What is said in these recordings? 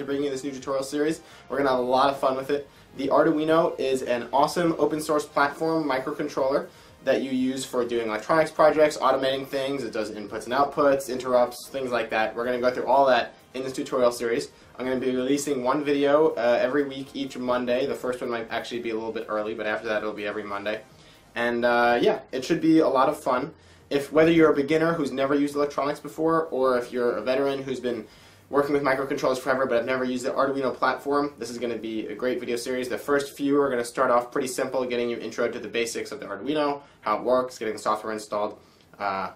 to bring you this new tutorial series. We're going to have a lot of fun with it. The Arduino is an awesome open source platform microcontroller that you use for doing electronics projects, automating things. It does inputs and outputs, interrupts, things like that. We're going to go through all that in this tutorial series. I'm going to be releasing one video uh, every week each Monday. The first one might actually be a little bit early, but after that it'll be every Monday. And uh, yeah, it should be a lot of fun if whether you're a beginner who's never used electronics before, or if you're a veteran who's been working with microcontrollers forever but I've never used the Arduino platform, this is going to be a great video series. The first few are going to start off pretty simple, getting you intro to the basics of the Arduino, how it works, getting the software installed, uh,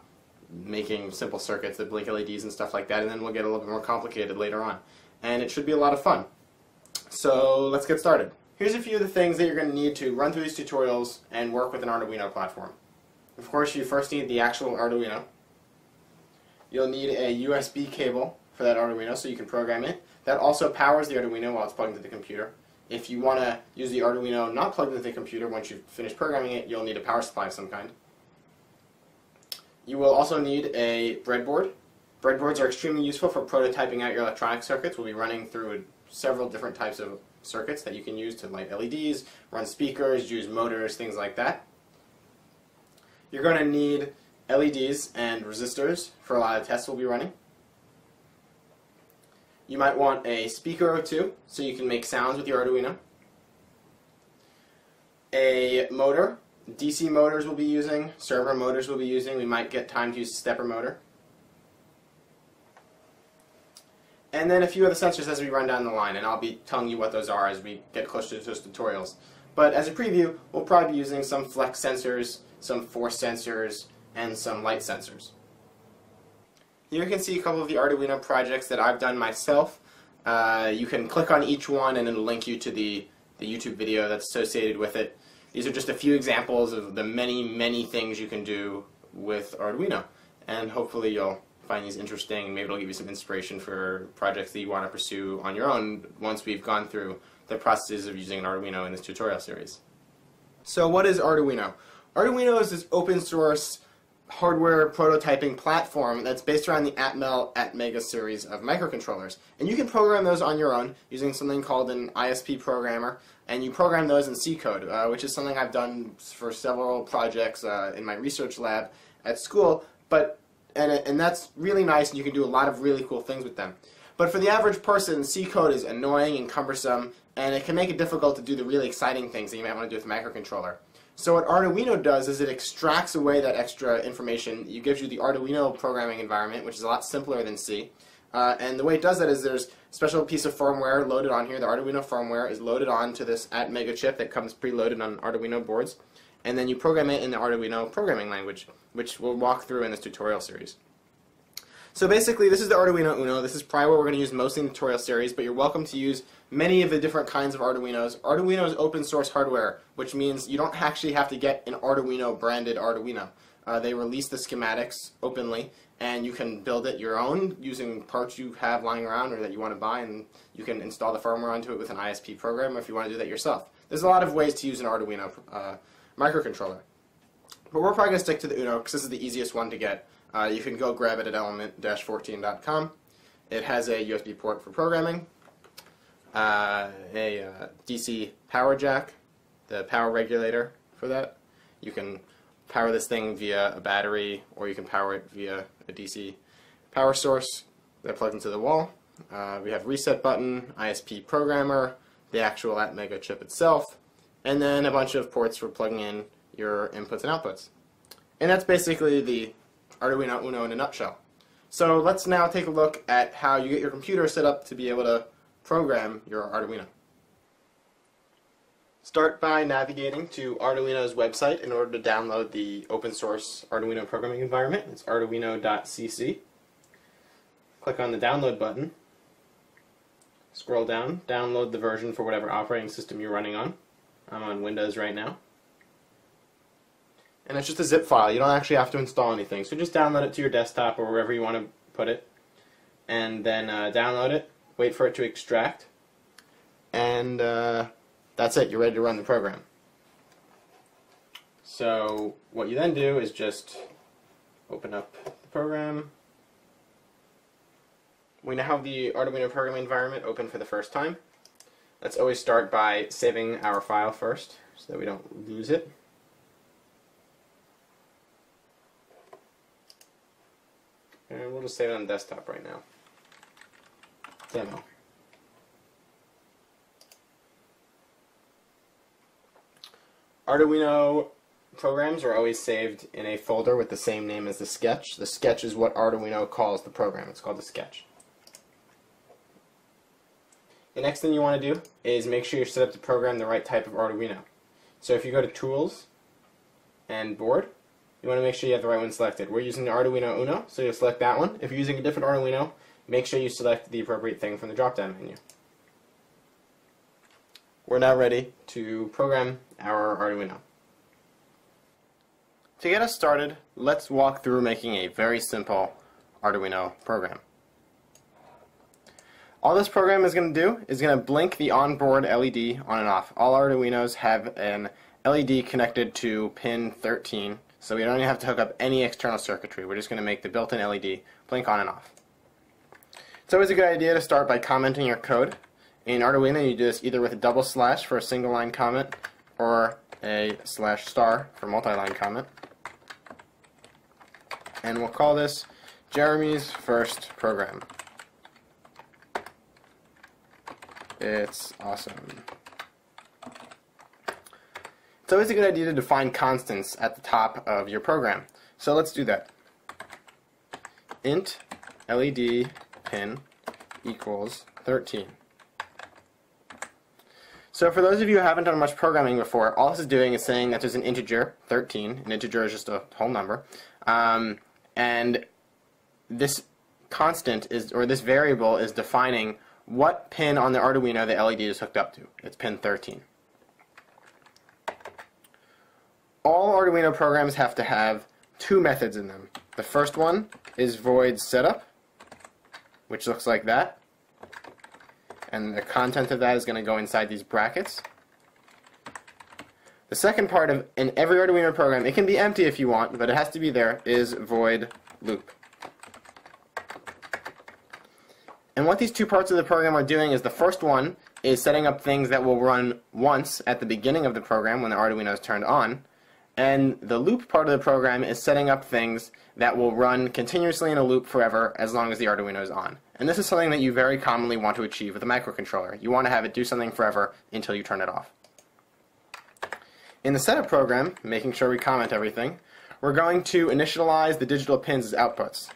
making simple circuits that blink LEDs and stuff like that, and then we'll get a little bit more complicated later on. And it should be a lot of fun. So let's get started. Here's a few of the things that you're going to need to run through these tutorials and work with an Arduino platform. Of course, you first need the actual Arduino. You'll need a USB cable for that Arduino so you can program it. That also powers the Arduino while it's plugged into the computer. If you want to use the Arduino not plugged into the computer, once you've finished programming it, you'll need a power supply of some kind. You will also need a breadboard. Breadboards are extremely useful for prototyping out your electronic circuits. We'll be running through several different types of circuits that you can use to light LEDs, run speakers, use motors, things like that. You're going to need LEDs and resistors for a lot of tests we'll be running. You might want a speaker or two so you can make sounds with your Arduino. A motor, DC motors we'll be using, servo motors we'll be using. We might get time to use a stepper motor. And then a few other sensors as we run down the line, and I'll be telling you what those are as we get closer to those tutorials. But as a preview, we'll probably be using some flex sensors, some force sensors, and some light sensors. Here you can see a couple of the Arduino projects that I've done myself. Uh, you can click on each one and it'll link you to the, the YouTube video that's associated with it. These are just a few examples of the many, many things you can do with Arduino. And hopefully you'll find these interesting and maybe it'll give you some inspiration for projects that you want to pursue on your own once we've gone through the processes of using an Arduino in this tutorial series. So what is Arduino? Arduino is this open source hardware prototyping platform that's based around the Atmel Atmega series of microcontrollers. And you can program those on your own using something called an ISP programmer, and you program those in C code, uh, which is something I've done for several projects uh, in my research lab at school. But and, and that's really nice, and you can do a lot of really cool things with them. But for the average person, C code is annoying and cumbersome, and it can make it difficult to do the really exciting things that you might want to do with a microcontroller. So what Arduino does is it extracts away that extra information. It gives you the Arduino programming environment, which is a lot simpler than C. Uh, and the way it does that is there's a special piece of firmware loaded on here. The Arduino firmware is loaded onto this Atmega chip that comes preloaded on Arduino boards. And then you program it in the Arduino programming language, which we'll walk through in this tutorial series. So basically, this is the Arduino Uno. This is probably what we're going to use mostly in the tutorial series, but you're welcome to use many of the different kinds of Arduinos. Arduino is open source hardware, which means you don't actually have to get an Arduino branded Arduino. Uh, they release the schematics openly, and you can build it your own using parts you have lying around or that you want to buy, and you can install the firmware onto it with an ISP program if you want to do that yourself. There's a lot of ways to use an Arduino uh, microcontroller. But we're probably going to stick to the Uno because this is the easiest one to get. Uh, you can go grab it at element-14.com. It has a USB port for programming, uh, a uh, DC power jack, the power regulator for that. You can power this thing via a battery, or you can power it via a DC power source that plugs into the wall. Uh, we have reset button, ISP programmer, the actual Atmega chip itself, and then a bunch of ports for plugging in your inputs and outputs. And that's basically the Arduino Uno in a nutshell. So let's now take a look at how you get your computer set up to be able to program your Arduino. Start by navigating to Arduino's website in order to download the open source Arduino programming environment. It's arduino.cc. Click on the download button. Scroll down, download the version for whatever operating system you're running on. I'm on Windows right now and it's just a zip file. You don't actually have to install anything. So just download it to your desktop or wherever you want to put it, and then uh, download it. Wait for it to extract, and uh, that's it. You're ready to run the program. So what you then do is just open up the program, we now have the Arduino programming environment open for the first time. Let's always start by saving our file first so that we don't lose it. And we'll just save it on desktop right now. Demo. Arduino programs are always saved in a folder with the same name as the sketch. The sketch is what Arduino calls the program. It's called the sketch. The next thing you want to do is make sure you're set up to program the right type of Arduino. So if you go to Tools and Board, you want to make sure you have the right one selected. We're using the Arduino Uno, so you'll select that one. If you're using a different Arduino, make sure you select the appropriate thing from the drop-down menu. We're now ready to program our Arduino. To get us started, let's walk through making a very simple Arduino program. All this program is going to do is going to blink the onboard LED on and off. All Arduinos have an LED connected to pin 13, so we don't even have to hook up any external circuitry. We're just going to make the built-in LED blink on and off. It's always a good idea to start by commenting your code. In Arduino, you do this either with a double slash for a single line comment or a slash star for multi-line comment. And we'll call this Jeremy's first program. It's awesome. It's always a good idea to define constants at the top of your program. So let's do that. int LED pin equals 13. So for those of you who haven't done much programming before, all this is doing is saying that there's an integer, 13. An integer is just a whole number. Um, and this constant is, or this variable is defining what pin on the Arduino the LED is hooked up to. It's pin 13. All Arduino programs have to have two methods in them. The first one is void setup, which looks like that. And the content of that is going to go inside these brackets. The second part of in every Arduino program, it can be empty if you want, but it has to be there, is void loop. And what these two parts of the program are doing is the first one is setting up things that will run once at the beginning of the program when the Arduino is turned on. And the loop part of the program is setting up things that will run continuously in a loop forever as long as the Arduino is on. And this is something that you very commonly want to achieve with a microcontroller. You want to have it do something forever until you turn it off. In the setup program, making sure we comment everything, we're going to initialize the digital pins as outputs.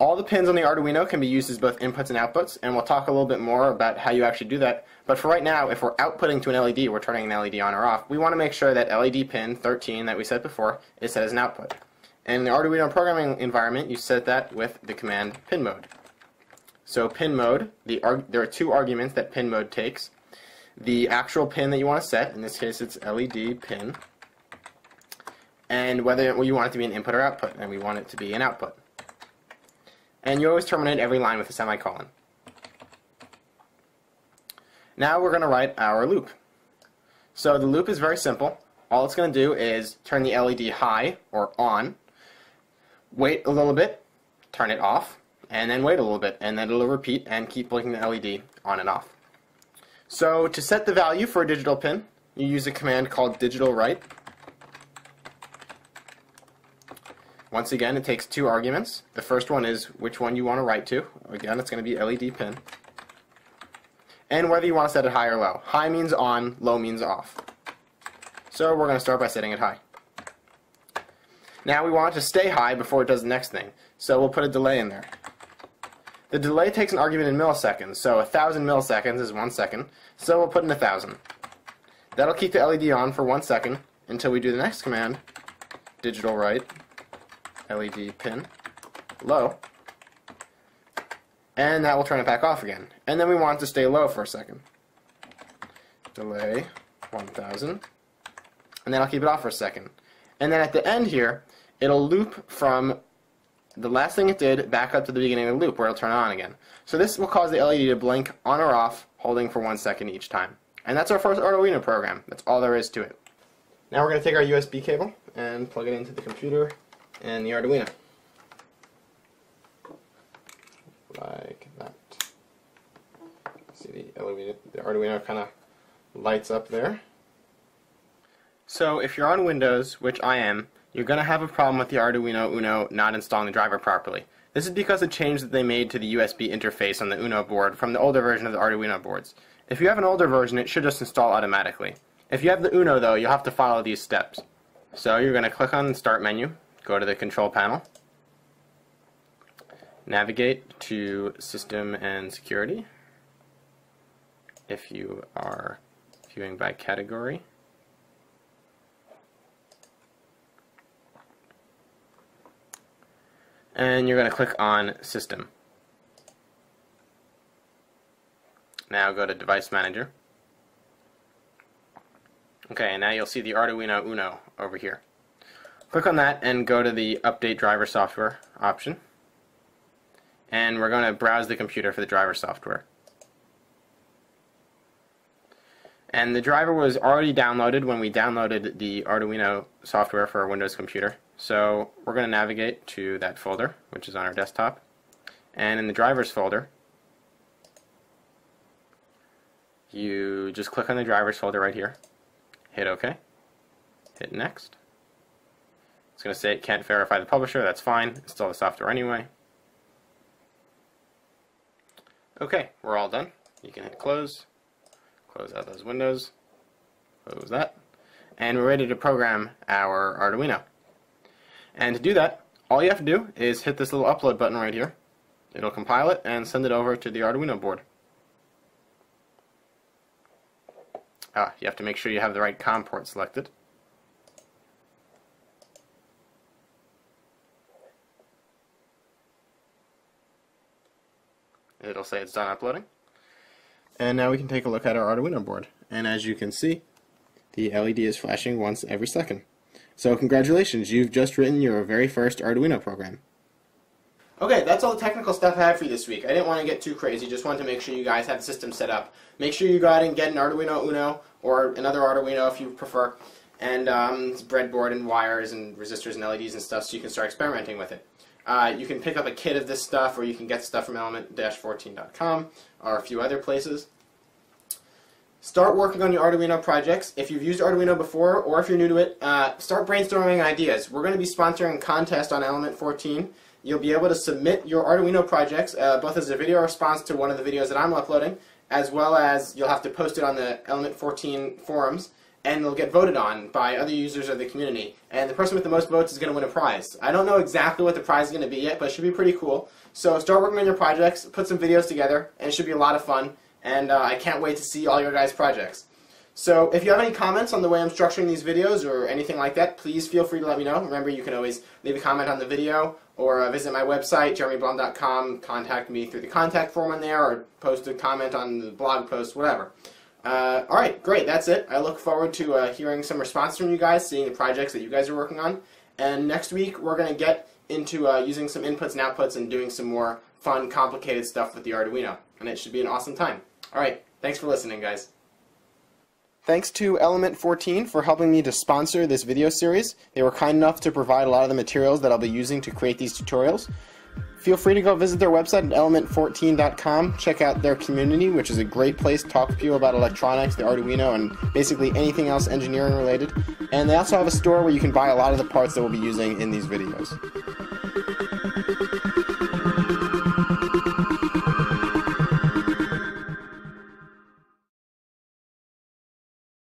All the pins on the Arduino can be used as both inputs and outputs, and we'll talk a little bit more about how you actually do that. But for right now, if we're outputting to an LED, we're turning an LED on or off, we want to make sure that LED pin 13 that we said before is set as an output. And in the Arduino programming environment, you set that with the command pin mode. So pin mode, the there are two arguments that pin mode takes. The actual pin that you want to set, in this case it's LED pin, and whether you want it to be an input or output, and we want it to be an output and you always terminate every line with a semicolon. Now we're going to write our loop. So the loop is very simple. All it's going to do is turn the LED high or on, wait a little bit, turn it off, and then wait a little bit, and then it'll repeat and keep blinking the LED on and off. So to set the value for a digital pin, you use a command called digital write. Once again, it takes two arguments. The first one is which one you want to write to. Again, it's going to be LED pin. And whether you want to set it high or low. High means on, low means off. So we're going to start by setting it high. Now we want it to stay high before it does the next thing. So we'll put a delay in there. The delay takes an argument in milliseconds, so 1,000 milliseconds is one second, so we'll put in a 1,000. That'll keep the LED on for one second until we do the next command, digital write, LED pin low. And that will turn it back off again. And then we want it to stay low for a second. Delay 1000. And then I'll keep it off for a second. And then at the end here, it'll loop from the last thing it did back up to the beginning of the loop where it'll turn on again. So this will cause the LED to blink on or off, holding for one second each time. And that's our first Arduino program. That's all there is to it. Now we're going to take our USB cable and plug it into the computer and the Arduino. Like that. See the the Arduino kind of lights up there. So if you're on Windows, which I am, you're going to have a problem with the Arduino Uno not installing the driver properly. This is because of change that they made to the USB interface on the Uno board from the older version of the Arduino boards. If you have an older version, it should just install automatically. If you have the Uno, though, you'll have to follow these steps. So you're going to click on the Start menu, go to the Control Panel, navigate to System and Security. If you are viewing by category, and you're going to click on System. Now go to Device Manager. Okay, and now you'll see the Arduino Uno over here. Click on that and go to the Update Driver Software option. And we're going to browse the computer for the driver software. And the driver was already downloaded when we downloaded the Arduino software for our Windows computer. So we're going to navigate to that folder, which is on our desktop. And in the drivers folder, you just click on the drivers folder right here, hit OK, hit next. Going to say it can't verify the publisher, that's fine, install the software anyway. Okay, we're all done. You can hit close, close out those windows, close that, and we're ready to program our Arduino. And to do that, all you have to do is hit this little upload button right here. It'll compile it and send it over to the Arduino board. Ah, you have to make sure you have the right COM port selected. It'll say it's done uploading. And now we can take a look at our Arduino board. And as you can see, the LED is flashing once every second. So congratulations, you've just written your very first Arduino program. Okay, that's all the technical stuff I have for you this week. I didn't want to get too crazy, just wanted to make sure you guys have the system set up. Make sure you go out and get an Arduino Uno, or another Arduino if you prefer, and um, breadboard and wires and resistors and LEDs and stuff so you can start experimenting with it. Uh, you can pick up a kit of this stuff, or you can get stuff from element-14.com, or a few other places. Start working on your Arduino projects. If you've used Arduino before, or if you're new to it, uh, start brainstorming ideas. We're going to be sponsoring a contest on Element 14. You'll be able to submit your Arduino projects, uh, both as a video response to one of the videos that I'm uploading, as well as you'll have to post it on the Element 14 forums, and they'll get voted on by other users of the community. And the person with the most votes is going to win a prize. I don't know exactly what the prize is going to be yet, but it should be pretty cool. So start working on your projects, put some videos together, and it should be a lot of fun and uh, I can't wait to see all your guys' projects. So if you have any comments on the way I'm structuring these videos or anything like that, please feel free to let me know. Remember, you can always leave a comment on the video or uh, visit my website, jeremyblum.com, contact me through the contact form on there, or post a comment on the blog post, whatever. Uh, Alright, great, that's it. I look forward to uh, hearing some response from you guys, seeing the projects that you guys are working on. And next week, we're going to get into uh, using some inputs and outputs and doing some more fun, complicated stuff with the Arduino. And it should be an awesome time. Alright, thanks for listening, guys. Thanks to Element 14 for helping me to sponsor this video series. They were kind enough to provide a lot of the materials that I'll be using to create these tutorials. Feel free to go visit their website at element14.com. Check out their community, which is a great place to talk to people about electronics, the Arduino, and basically anything else engineering related. And they also have a store where you can buy a lot of the parts that we'll be using in these videos.